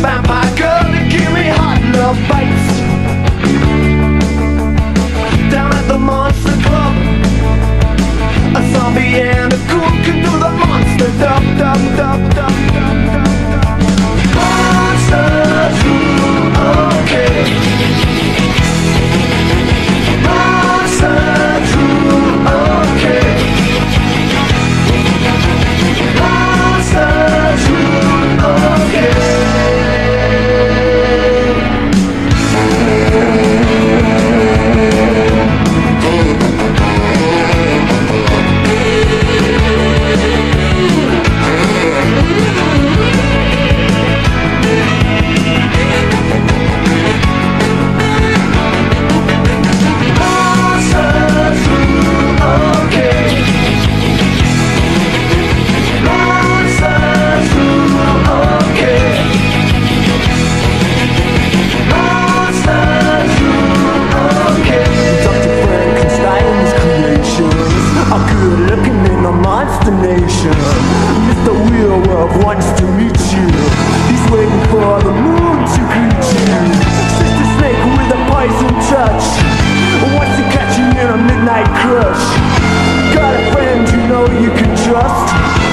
Vampire. Mr. Wheel World wants to meet you. He's waiting for the moon to greet you. Sister Snake with a poison touch wants to catch you in a midnight crush. Got a friend you know you can trust.